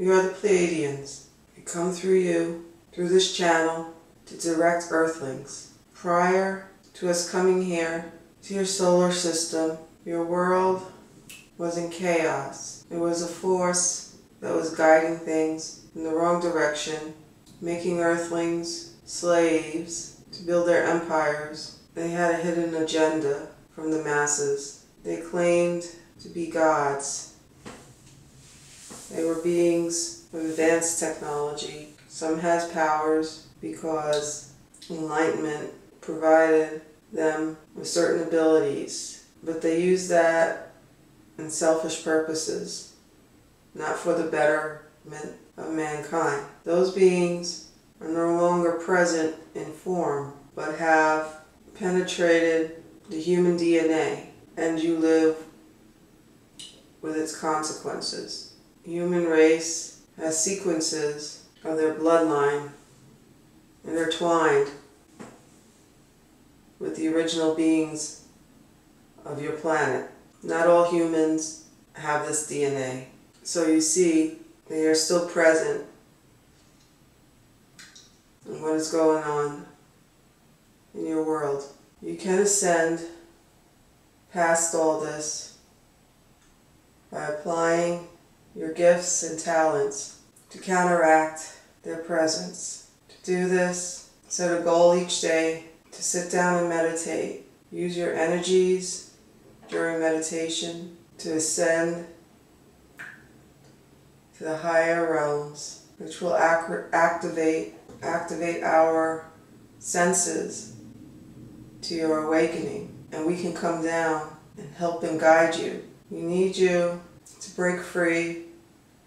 We are the Pleiadians. We come through you, through this channel, to direct Earthlings. Prior to us coming here, to your solar system, your world was in chaos. It was a force that was guiding things in the wrong direction, making Earthlings slaves to build their empires. They had a hidden agenda from the masses. They claimed to be gods. They were beings with advanced technology. Some has powers because enlightenment provided them with certain abilities, but they used that in selfish purposes, not for the betterment of mankind. Those beings are no longer present in form, but have penetrated the human DNA, and you live with its consequences. Human race has sequences of their bloodline intertwined with the original beings of your planet. Not all humans have this DNA. So you see, they are still present in what is going on in your world. You can ascend past all this by applying your gifts and talents to counteract their presence. To do this, set a goal each day to sit down and meditate. Use your energies during meditation to ascend to the higher realms, which will activate activate our senses to your awakening, and we can come down and help and guide you. We need you to break free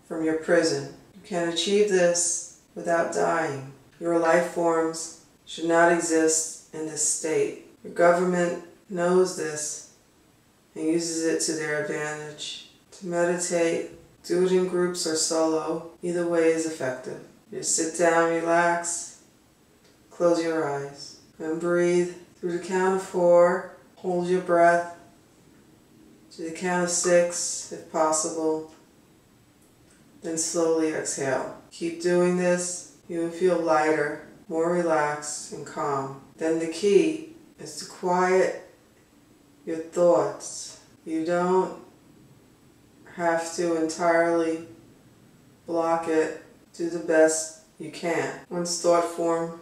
from your prison. You can achieve this without dying. Your life forms should not exist in this state. Your government knows this and uses it to their advantage. To meditate, do it in groups or solo, either way is effective. Just sit down, relax, close your eyes, and breathe through the count of four. Hold your breath to the count of six if possible. Then slowly exhale. Keep doing this. You will feel lighter, more relaxed, and calm. Then the key is to quiet your thoughts. You don't have to entirely block it do the best you can. Once thought form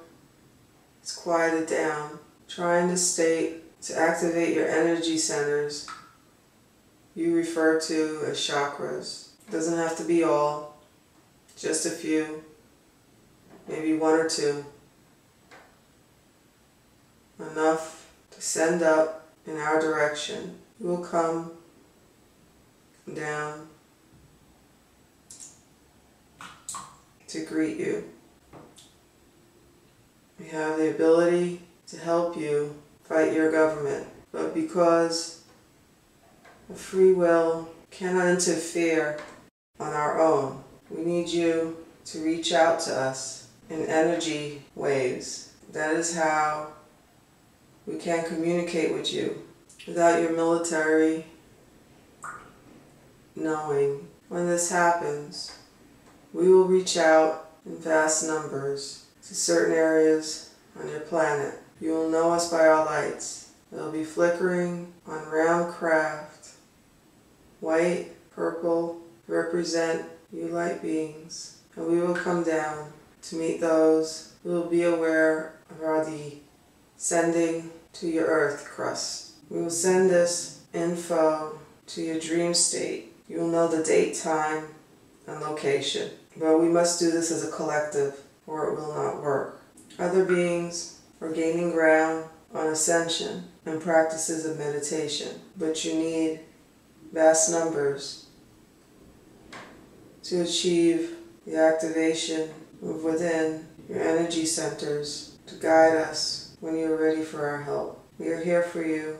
is quieted down, try in this state to activate your energy centers you refer to as chakras. Doesn't have to be all, just a few, maybe one or two. Enough to send up in our direction. You will come down to greet you. We have the ability to help you fight your government, but because free will cannot interfere on our own, we need you to reach out to us in energy waves. That is how we can communicate with you without your military knowing. When this happens, we will reach out in vast numbers to certain areas on your planet. You will know us by our lights. They'll be flickering on round craft. White, purple represent you light beings. And we will come down to meet those who will be aware of our the sending to your earth crust. We will send this info to your dream state. You will know the date, time, and location. But we must do this as a collective or it will not work. Other beings are gaining ground on ascension and practices of meditation, but you need vast numbers to achieve the activation of within your energy centers to guide us when you're ready for our help. We are here for you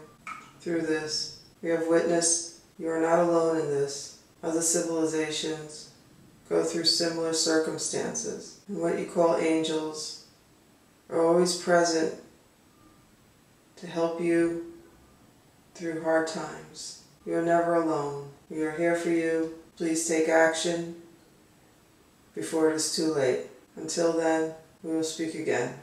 through this. We have witnessed you are not alone in this. Other civilizations go through similar circumstances. And what you call angels are always present to help you through hard times. You are never alone. We are here for you. Please take action before it is too late. Until then, we will speak again.